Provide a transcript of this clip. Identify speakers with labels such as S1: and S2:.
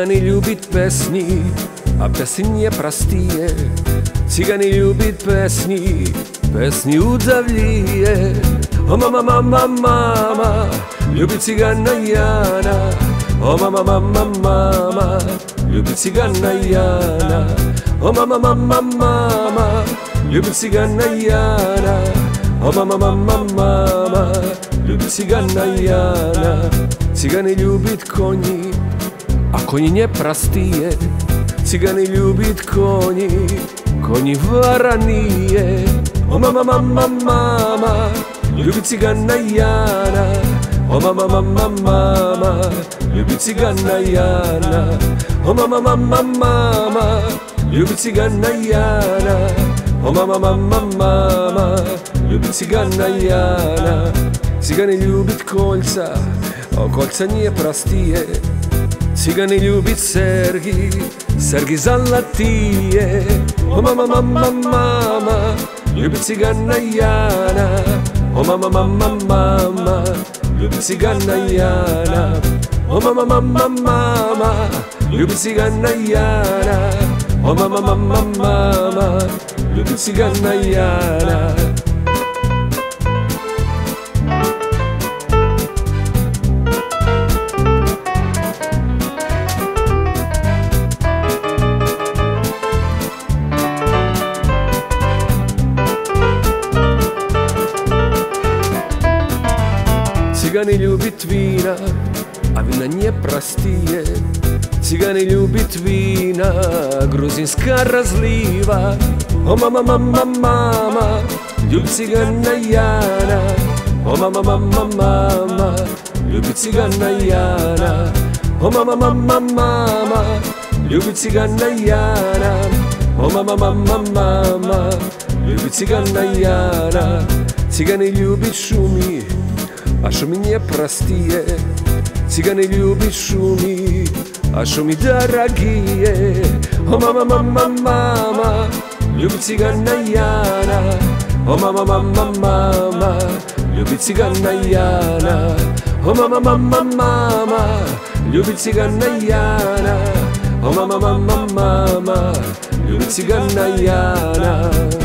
S1: Cigani ljubit pesni, a pesnje prastije. Cigani ljubit pesni, pesni udavlije O mama, mama, mama, ljubi cigana Jana. O mama, mama, mama, ljubi cigana Jana. O mama, mama, mama, ljubi cigana Jana. O mama, mama, mama, ljubi cigana Jana. Cigani ljubit konji, a konji nje prastije Cigani ljubit konji, konji varanije O mama, mama, mama, ljubi cigana Jana. O mama, mama, mama, ljubi cigana Jana. O mama, mama, mama, ljubi cigana Jana. O mama, mama, mama, ljubi cigana Jana. Cigani ljubit koljca, a koljca nije prastije Cigani ljubit Sergi, Sergi zlatije O mama, mama, mama, ljubit cigana Jana O mama, mama, mama, ljubit cigana Jana O mama, mama, mama, ljubit cigana Jana O mama, mama, mama, ljubit cigana Jana Cigani ljubit vina, a vina nje prastije. Cigani ljubit vina, gruzinska razliva. O mama, mama, mama, ljub cigana Jana. O mama, mama, mama, ljubi cigana Jana. O mama, mama, mama, ljubi cigana Jana. O mama, mama, mama, ljubi cigana Jana. Cigani ljubit šumi, a šumi nje prastije Cigani ljubit šumi, a šumi dragije. O mama, mama, mama, ljubi cigana Jana. O mama, mama, mama, ljubi cigana Jana. O mama, mama, mama, ljubi cigana Jana. O mama, mama, mama, ljubi cigana Jana